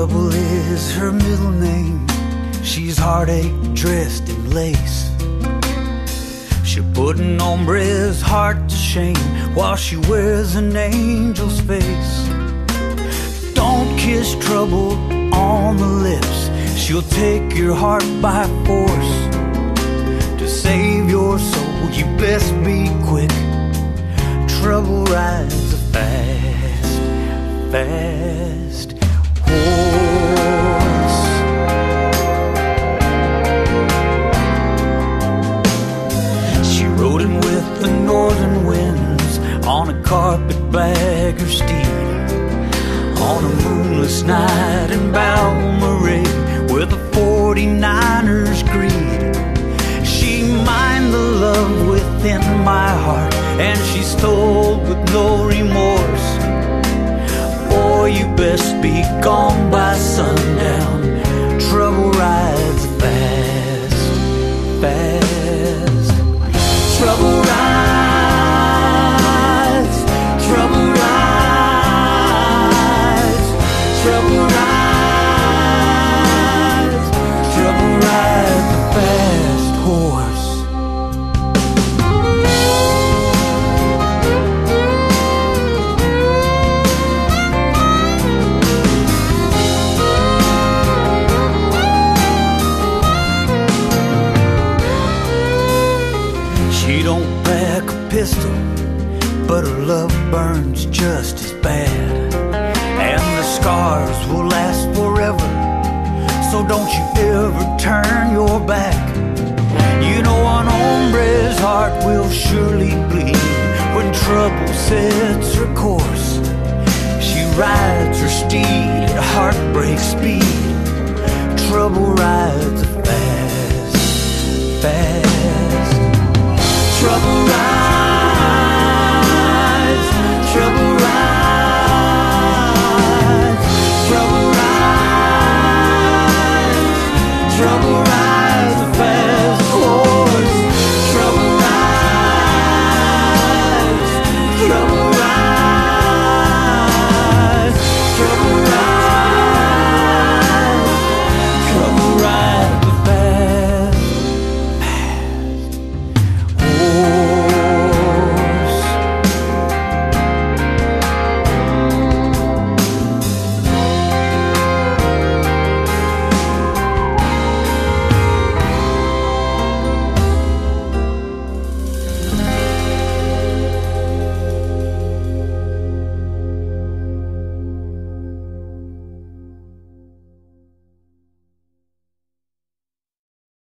Trouble is her middle name. She's heartache dressed in lace. She'll put an hombre's heart to shame while she wears an angel's face. Don't kiss trouble on the lips. She'll take your heart by force. To save your soul, you best be quick. Trouble rides fast, fast She rode him with the northern winds on a carpetbagger steed. On a moonless night in Balmorhea with a 49er's greed. She mined the love within my heart and she stole with no remorse. Boy, you best be Trouble She don't pack a pistol, but her love burns just as bad. And the scars will last forever, so don't you ever turn your back. You know an hombre's heart will surely bleed when trouble sets her course. She rides her steed at heartbreak speed. Trouble rides.